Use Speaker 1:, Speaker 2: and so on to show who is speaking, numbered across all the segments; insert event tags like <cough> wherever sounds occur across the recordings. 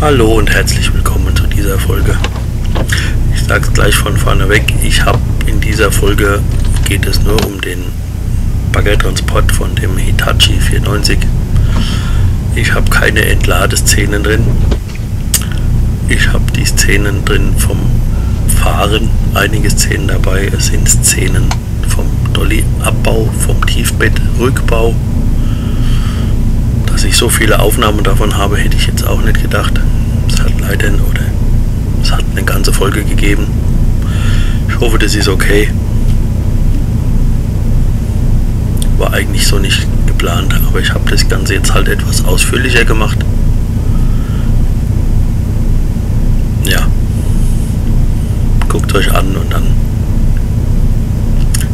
Speaker 1: Hallo und herzlich willkommen zu dieser Folge. Ich sage es gleich von vorne weg, ich habe in dieser Folge geht es nur um den Baggertransport von dem Hitachi 490. Ich habe keine Entladeszenen drin. Ich habe die Szenen drin vom Fahren, einige Szenen dabei. Es sind Szenen vom Dolly-Abbau, vom Tiefbett-Rückbau. Dass ich so viele Aufnahmen davon habe, hätte ich jetzt auch nicht gedacht. Es hat leider oder es hat eine ganze Folge gegeben. Ich hoffe, das ist okay. War eigentlich so nicht geplant, aber ich habe das Ganze jetzt halt etwas ausführlicher gemacht. Ja. Guckt euch an und dann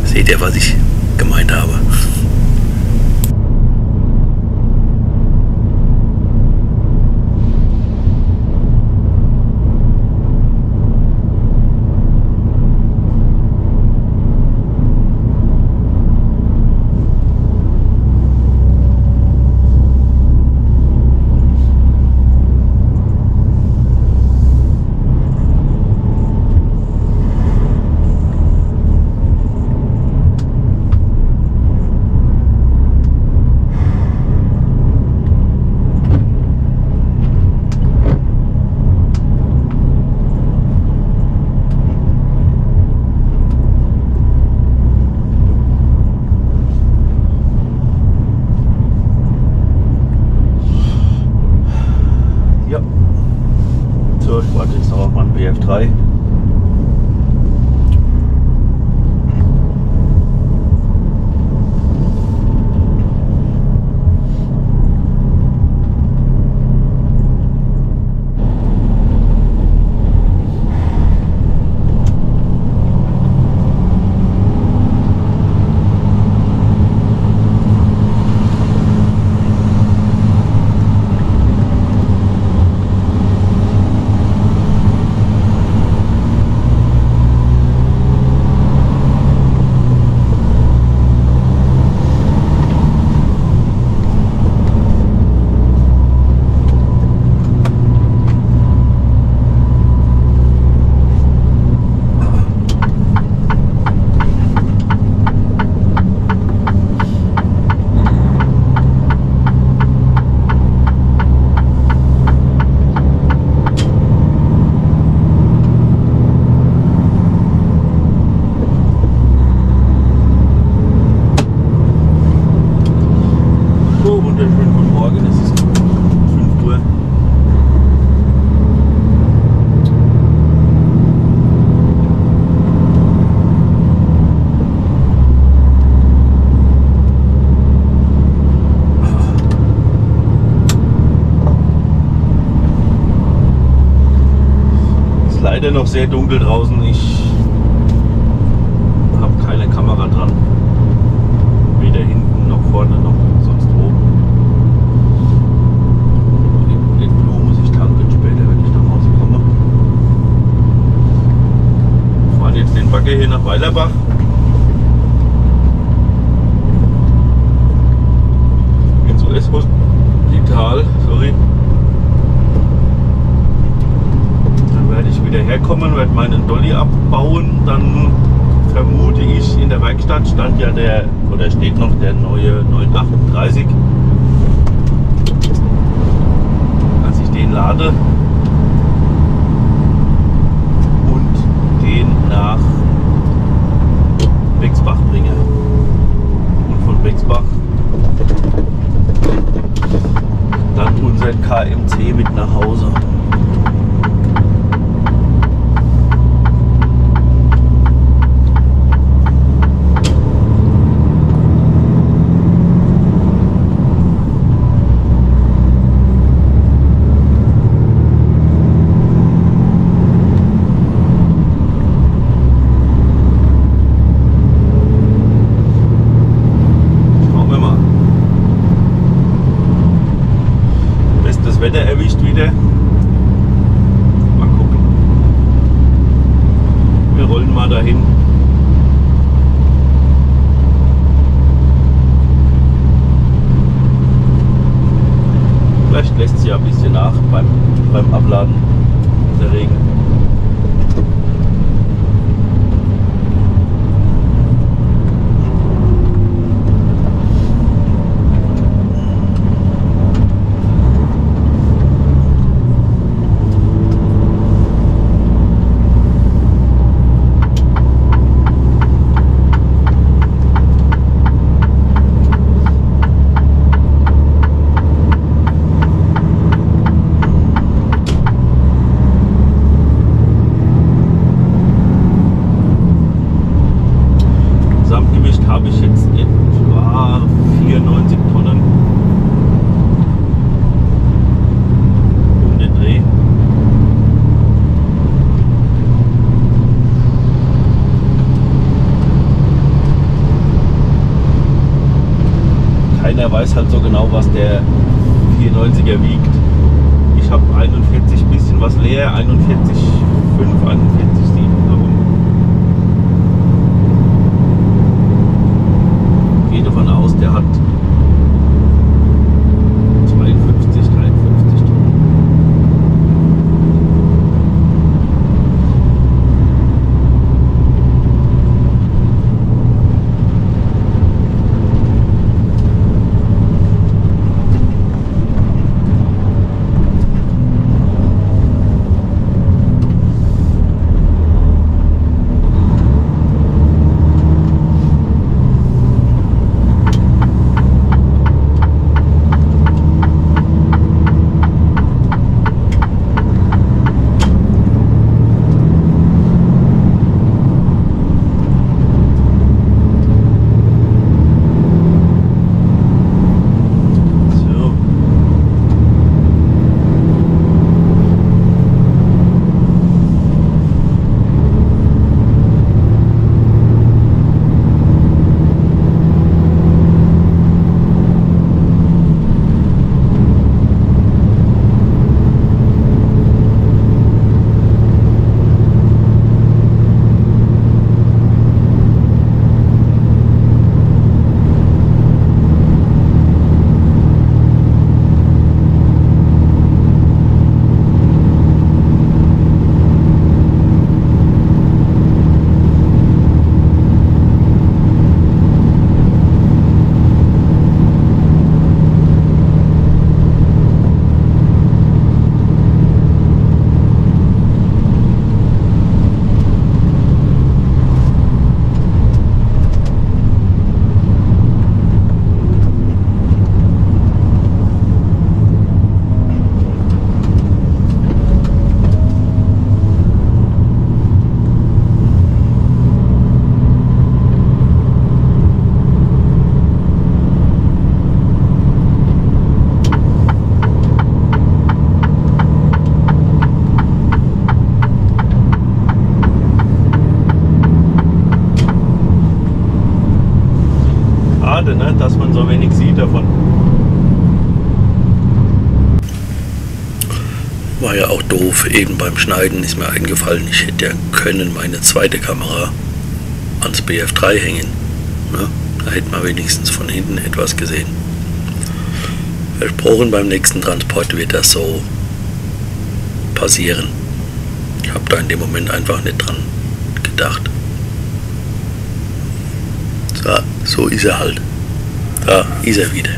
Speaker 1: seht ihr, was ich gemeint habe. Noch sehr dunkel draußen. Ich habe keine Kamera dran. Weder hinten noch vorne noch sonst wo. Den- Den Blue muss ich tanken später, wenn ich nach Hause komme. Wir fahren jetzt den Bagger hier nach Weilerbach. Ins US-Hospital, sorry. Dann werde ich wieder herkommen, werde meinen Dolly abbauen. Dann vermute ich in der Werkstatt stand ja der, oder steht noch der neue 938. Als ich den lade und den nach Bexbach bringe. Und von Bexbach dann unser KMC mit nach Hause. Schauen wir mal. Bestes Wetter erwischt wieder. Mal gucken. Wir rollen mal dahin. Vielleicht lässt sie ja ein bisschen nach beim, beim Abladen der Regen. Gesamtgewicht habe ich jetzt etwa 94 Tonnen. Um den Dreh. Keiner weiß halt so genau, was der 94er wiegt. Beim Schneiden ist mir eingefallen, ich hätte ja können meine zweite Kamera ans BF3 hängen. Ne? Da hätte man wenigstens von hinten etwas gesehen. Versprochen, beim nächsten Transport wird das so passieren. Ich habe da in dem Moment einfach nicht dran gedacht. So, so ist er halt. Da ist er wieder.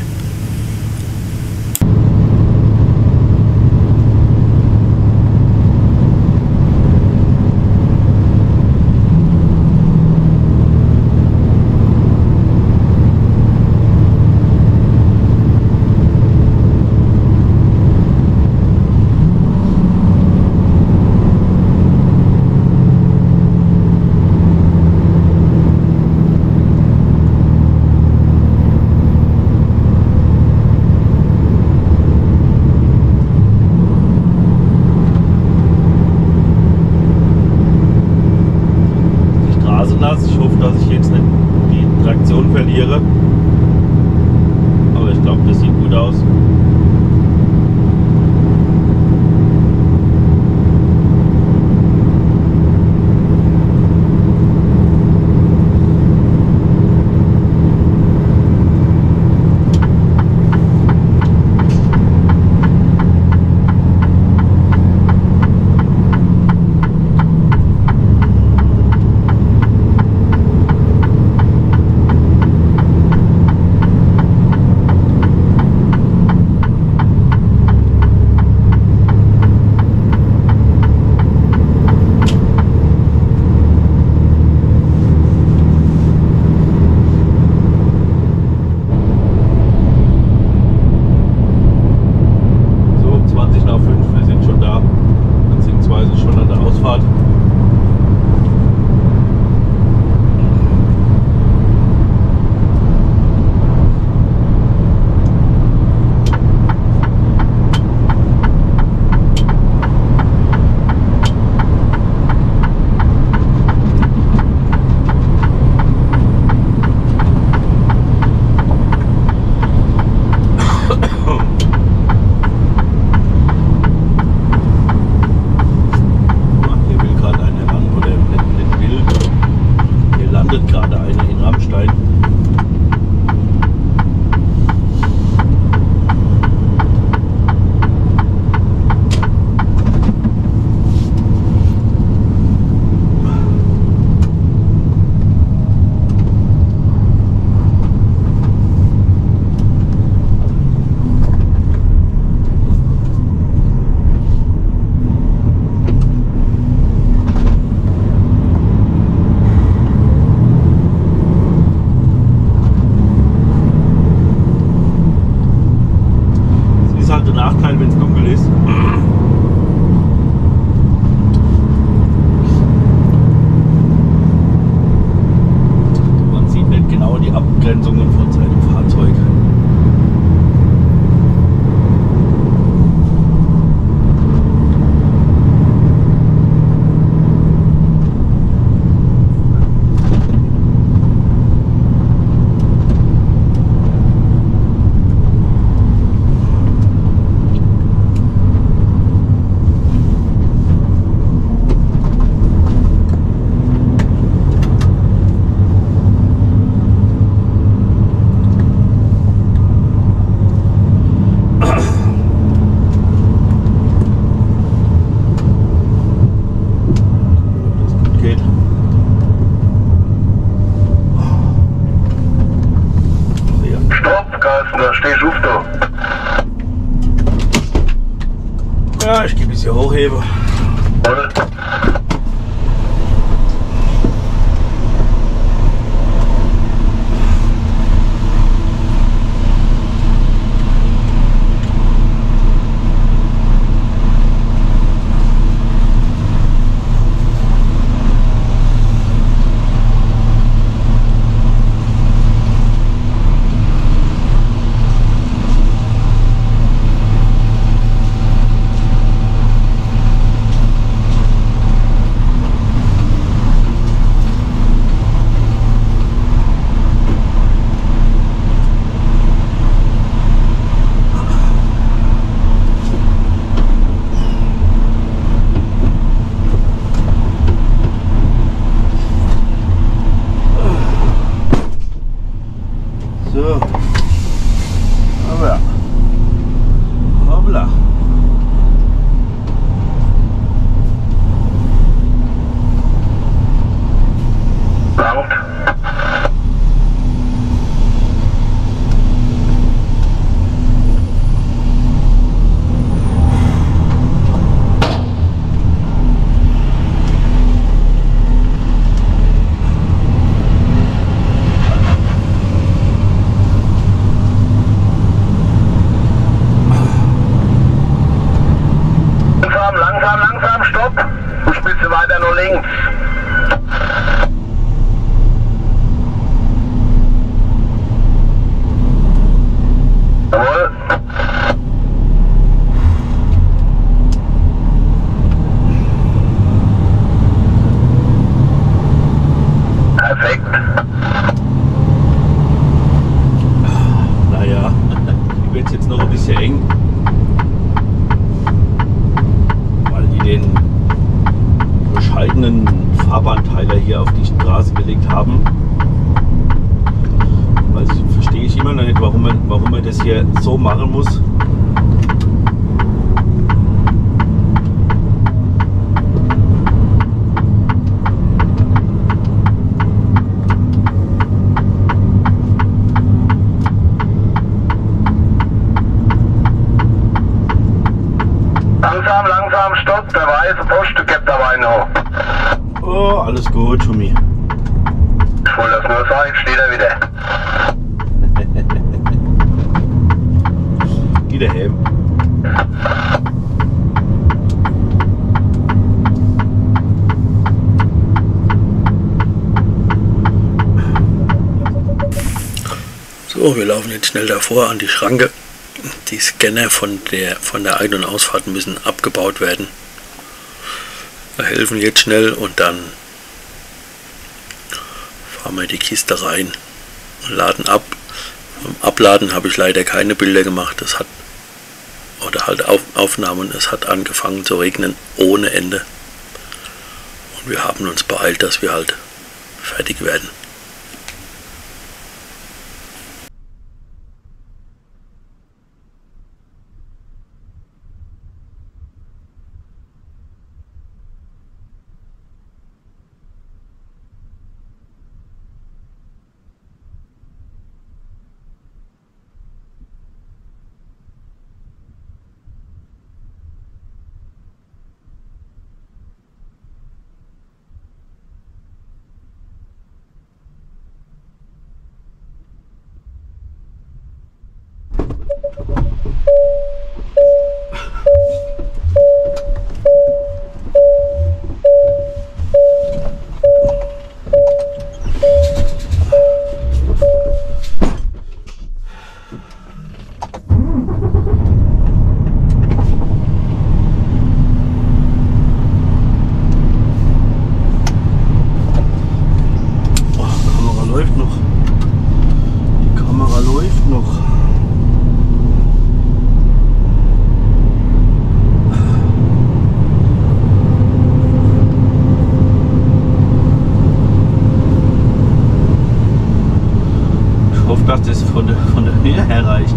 Speaker 1: Davor an die Schranke. Die Scanner von der, von der Ein- und Ausfahrt müssen abgebaut werden. Wir helfen jetzt schnell und dann fahren wir die Kiste rein und laden ab. Beim Abladen habe ich leider keine Bilder gemacht. Das hat oder halt Auf, Aufnahmen. Es hat angefangen zu regnen ohne Ende. Und wir haben uns beeilt, dass wir halt fertig werden.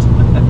Speaker 1: first. <laughs> <laughs>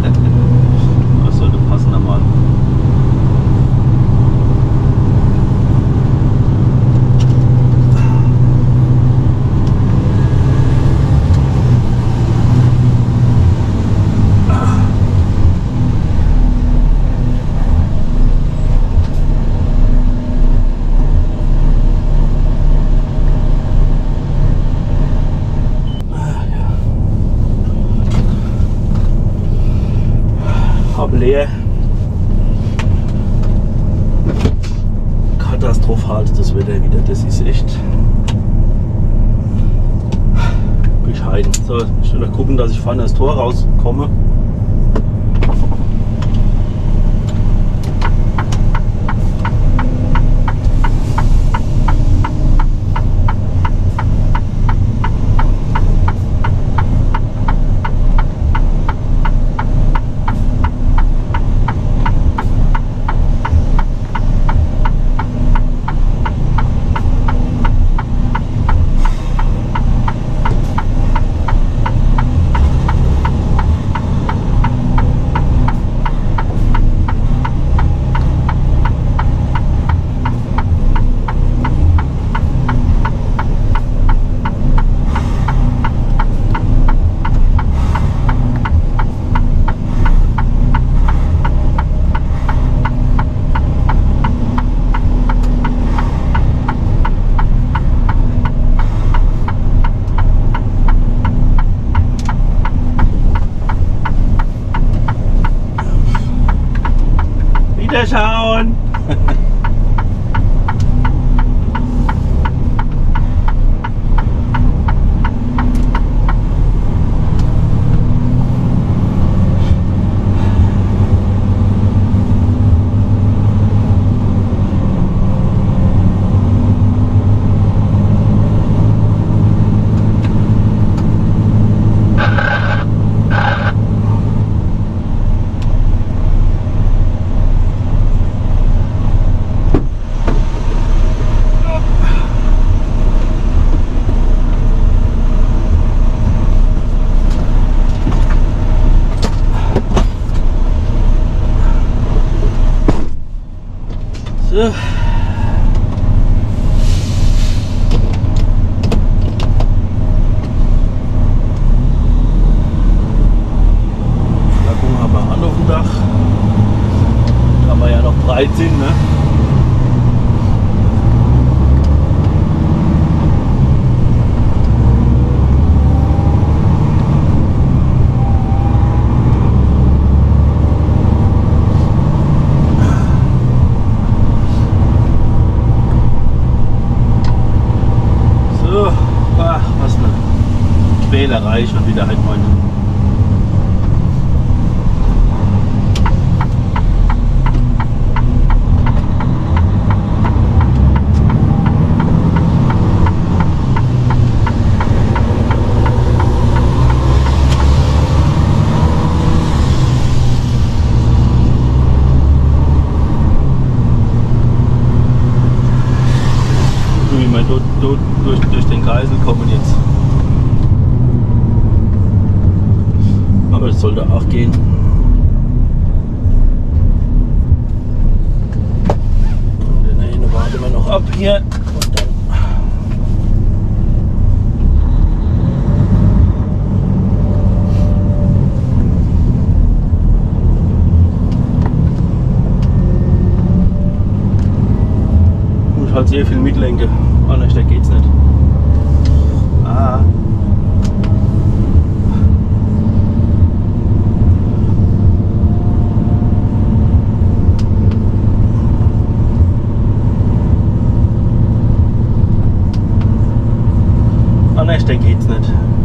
Speaker 1: vorne das Tor rauskomme. Quälerei schon wieder halt heute. wie wir dort, dort durch, durch den Kreisel kommen jetzt. Aber es sollte auch gehen. Und den einen warten wir noch ab hier. Halt sehr viel mitlenken. Anders da geht's nicht. Ah. Da geht's nicht.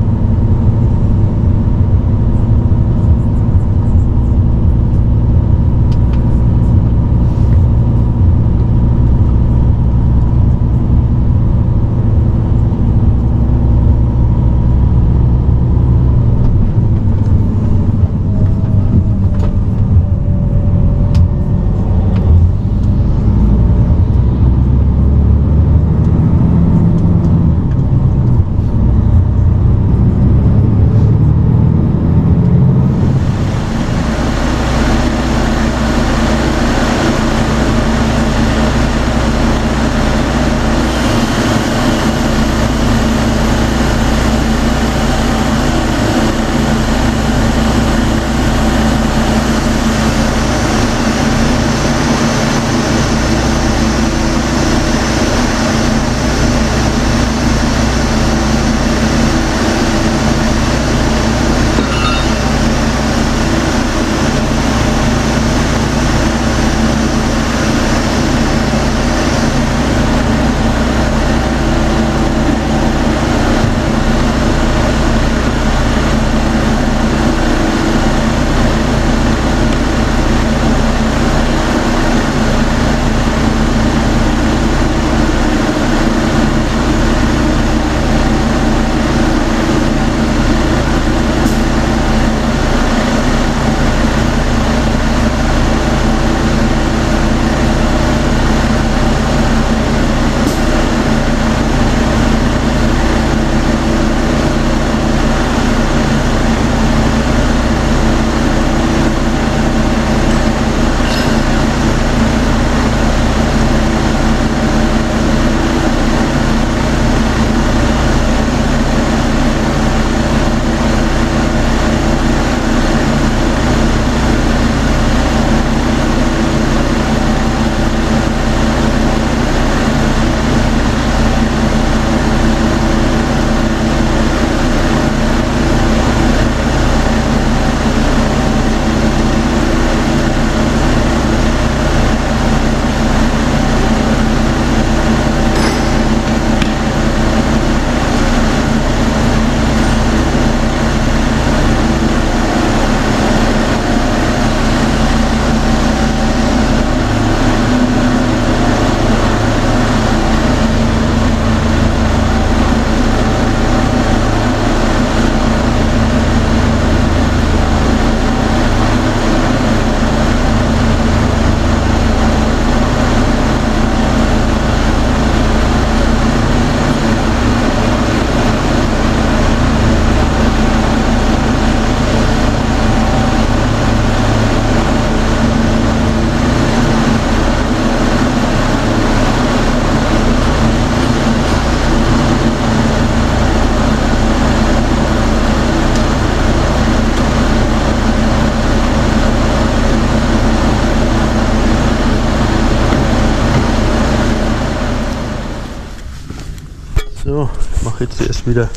Speaker 1: Mache jetzt erst wieder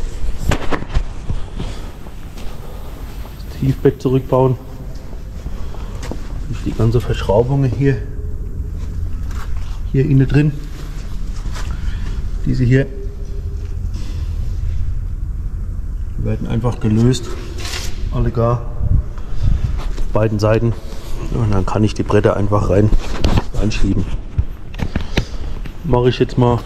Speaker 1: das Tiefbett zurückbauen. Die ganze Verschraubung hier, hier innen drin. Diese hier werden einfach gelöst, alle gar, auf beiden Seiten. Und dann kann ich die Bretter einfach rein reinschieben. Mache ich jetzt mal.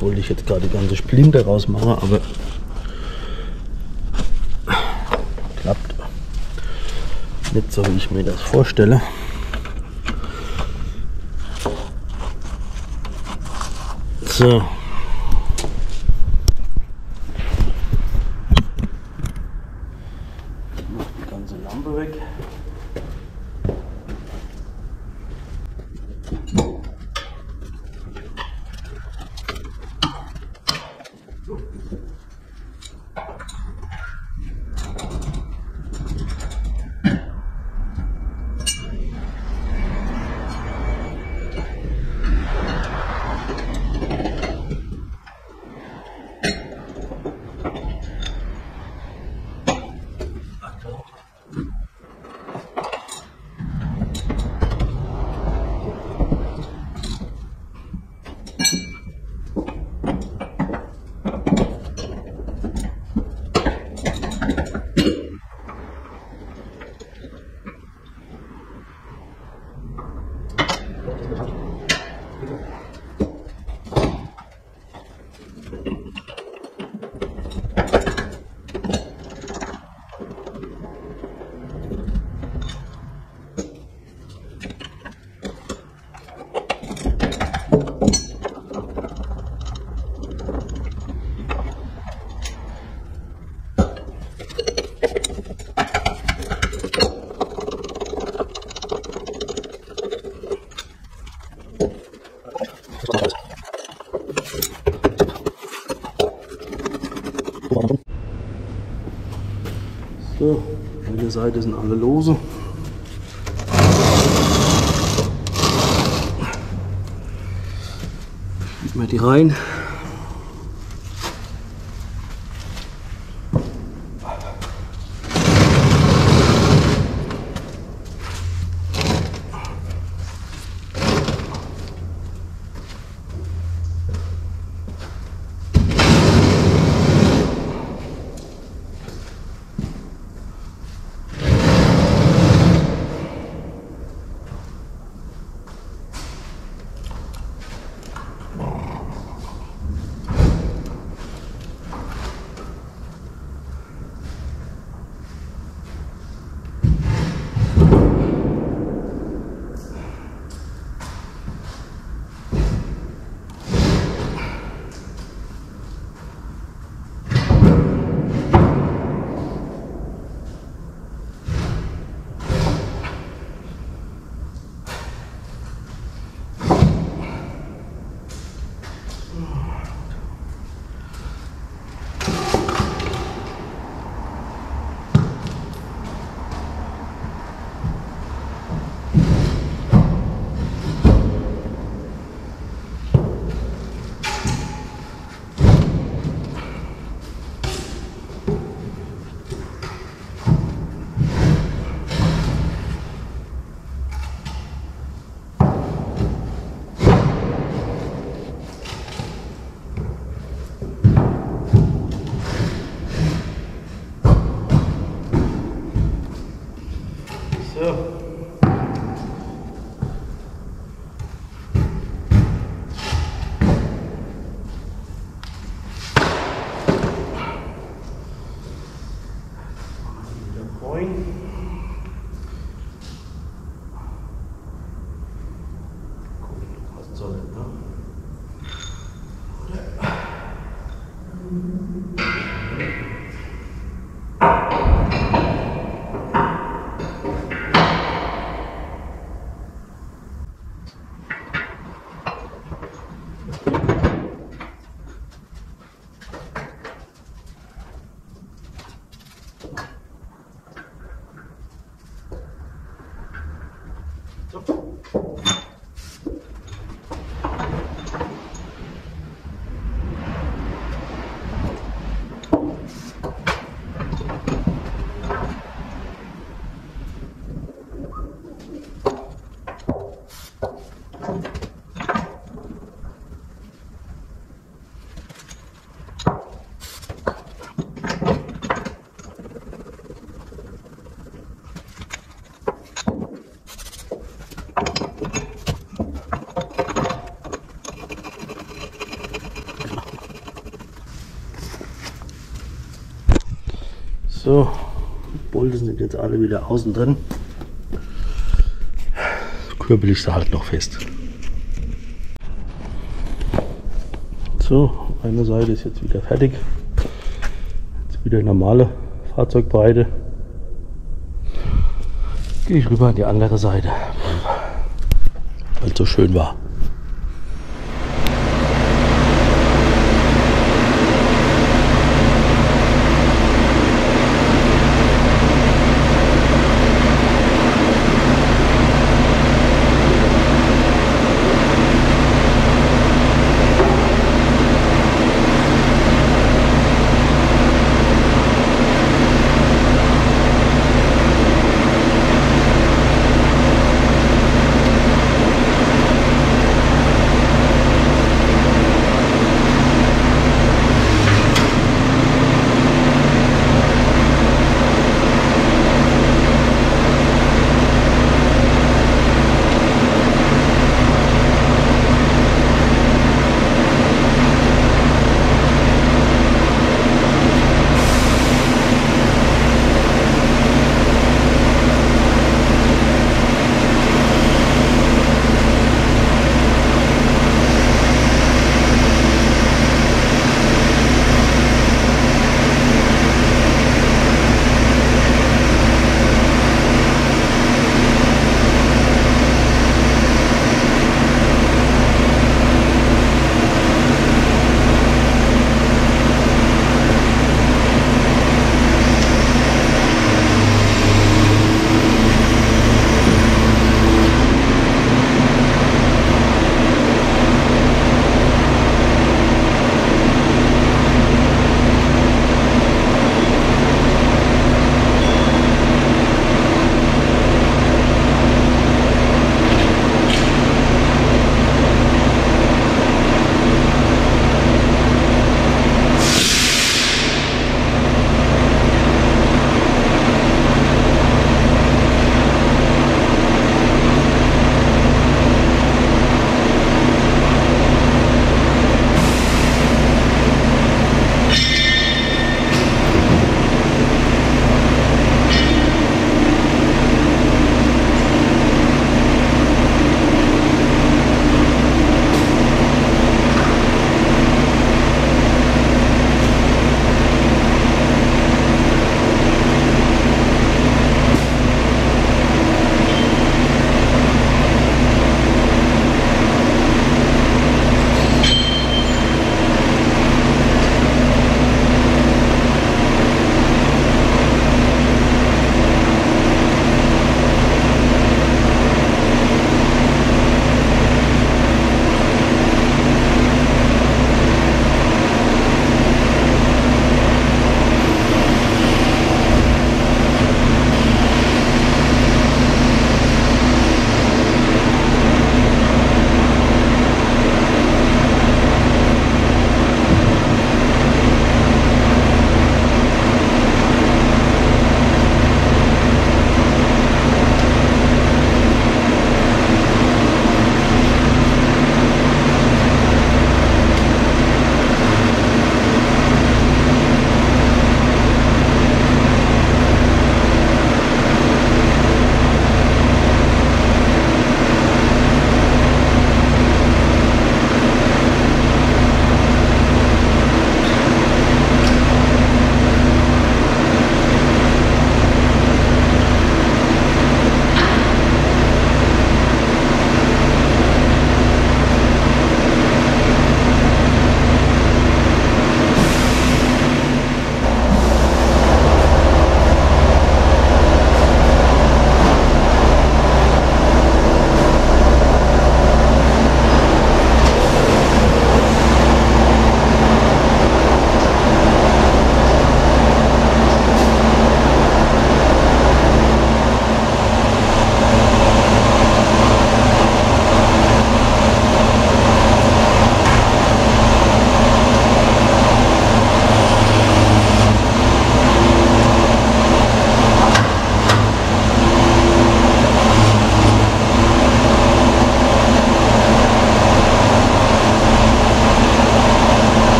Speaker 1: Eigentlich wollte ich jetzt gerade die ganze Splinte rausmachen, aber klappt nicht so, wie ich mir das vorstelle. So. Ich mach die ganze Lampe weg. So, eine Seite sind alle lose. Schieben wir die rein. So, Bolde sind jetzt alle wieder außen drin. Kürbel ich sie halt noch fest. So, eine Seite ist jetzt wieder fertig. Jetzt wieder normale Fahrzeugbreite. Gehe ich rüber an die andere Seite. Weil es so schön war.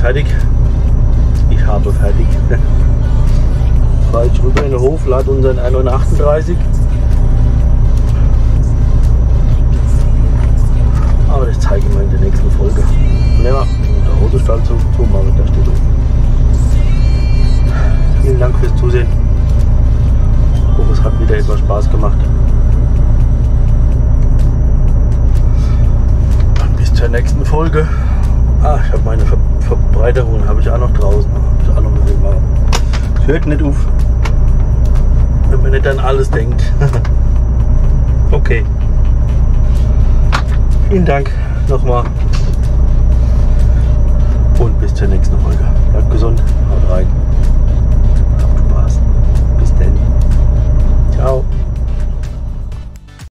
Speaker 1: fertig. Ich habe fertig. <laughs> Fahr jetzt rüber in den Hof, lad unseren 138